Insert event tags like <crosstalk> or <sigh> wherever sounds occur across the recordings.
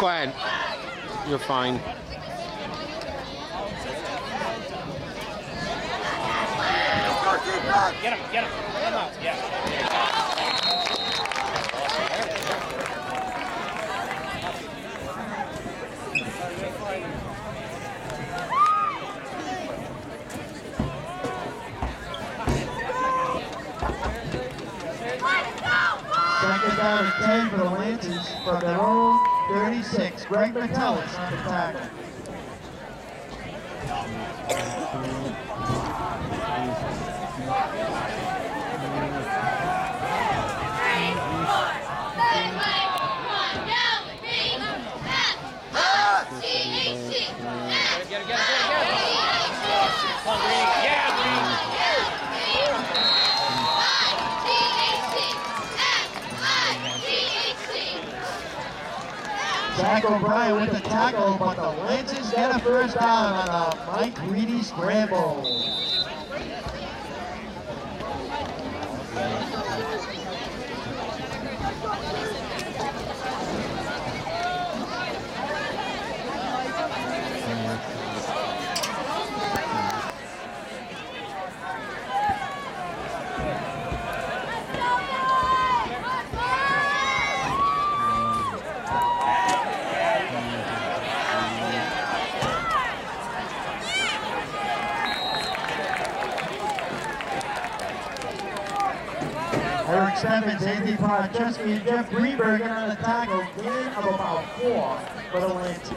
quiet. You're fine. Get him, get him. Come out, yeah. Second down and 10 for the Lancers from their own 36. Greg Metellus on the tackle. Get it, get it, get it, get it. Come on, Greeny. Yeah, Greeny. Zach O'Brien with the tackle, but the Lancers get a first down on a Mike Reedy scramble. Eric Stevens, Andy Podcheski, and Jeff Greenberg on the tackle. Gain of about four for the Lancers.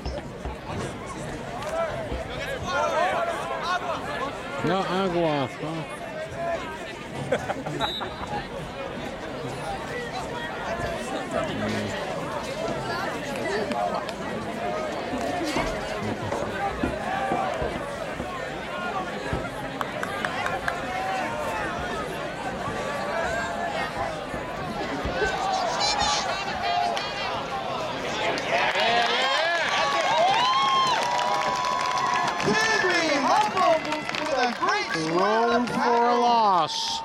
No agua. huh? <laughs> Henry Humble with a great Thrown for a loss.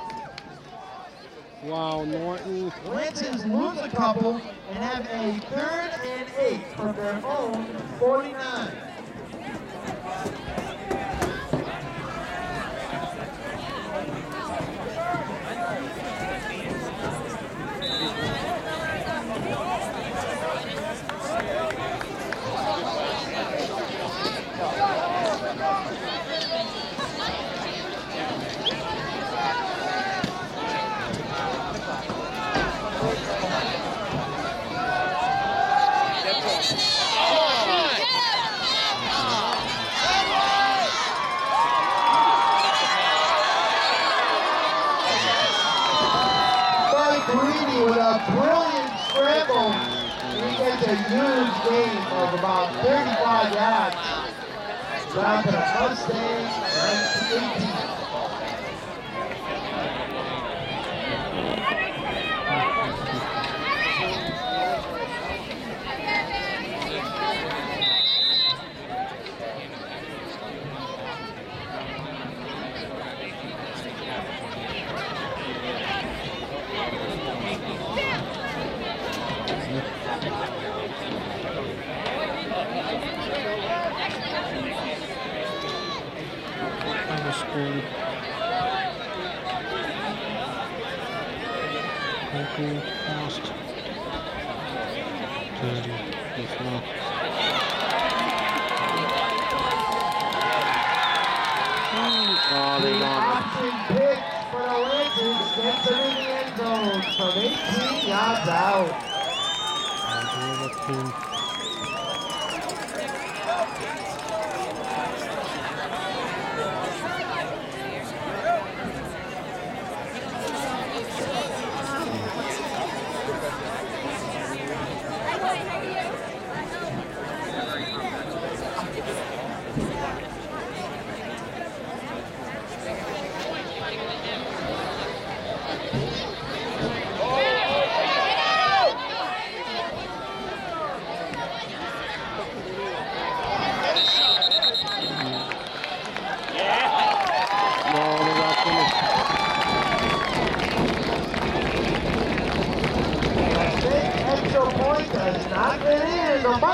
Wow, Norton. Lancers lose a couple and have a third and eight from their own 49. Mike Reedy with a brilliant scramble. He gets a huge gain of about 35 yards. Down to the Mustang 18. Other school. Local fast. Thirty. If not. Oh, they The got it. pick for the Lancers gets them in the end zone from 18 yards out.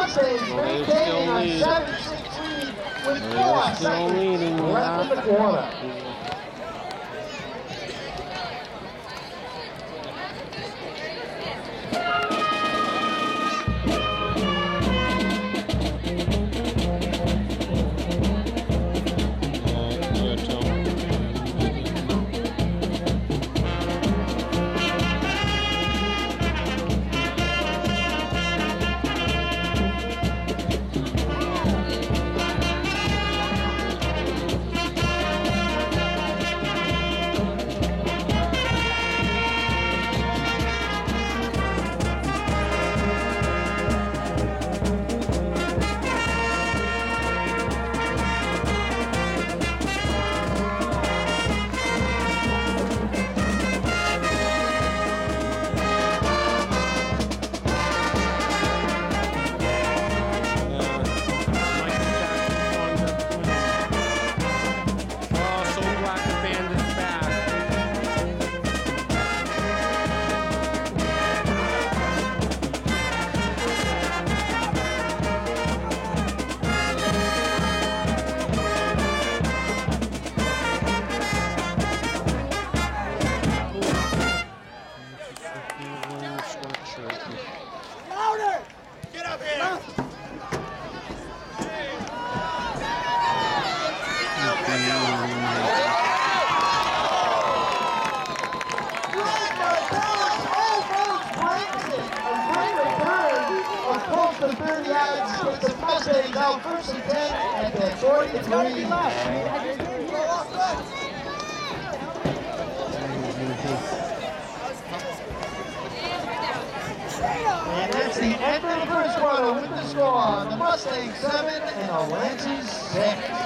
Well, they maintaining still a lead. 7-6 lead with They're still leading, left in the. Their 43. And that's the end of the first quarter with the score. The Mustangs 7 and the Lancers 6.